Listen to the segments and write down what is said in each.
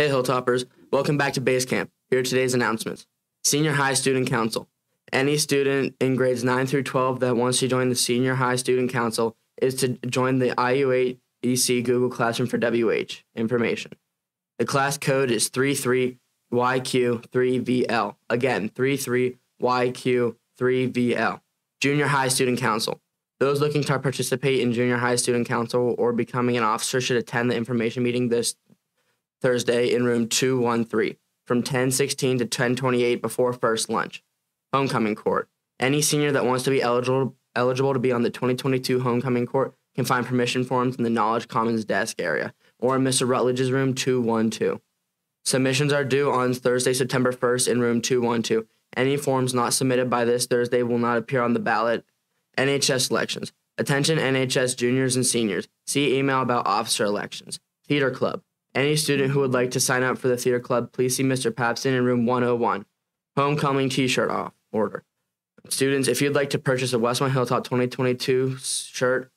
Hey Hilltoppers, welcome back to Base Camp. Here are today's announcements. Senior High Student Council. Any student in grades 9 through 12 that wants to join the Senior High Student Council is to join the IU8EC Google Classroom for WH information. The class code is 33YQ3VL. Again, 33YQ3VL. Junior High Student Council. Those looking to participate in Junior High Student Council or becoming an officer should attend the information meeting this Thursday in room 213 from 10:16 to 10:28 before first lunch. Homecoming court. Any senior that wants to be eligible eligible to be on the 2022 homecoming court can find permission forms in the Knowledge Commons desk area or in Mr. Rutledge's room 212. Submissions are due on Thursday, September 1st in room 212. Any forms not submitted by this Thursday will not appear on the ballot. NHS elections. Attention NHS juniors and seniors. See email about officer elections. Theater club. Any student who would like to sign up for the theater club, please see Mr. Papson in room 101. Homecoming t-shirt off order. Students, if you'd like to purchase a Westmont Hilltop 2022 shirt,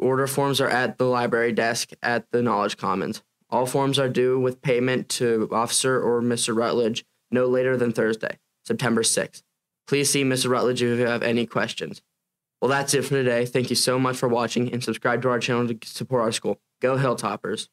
order forms are at the library desk at the Knowledge Commons. All forms are due with payment to Officer or Mr. Rutledge no later than Thursday, September 6th. Please see Mr. Rutledge if you have any questions. Well, that's it for today. Thank you so much for watching and subscribe to our channel to support our school. Go Hilltoppers.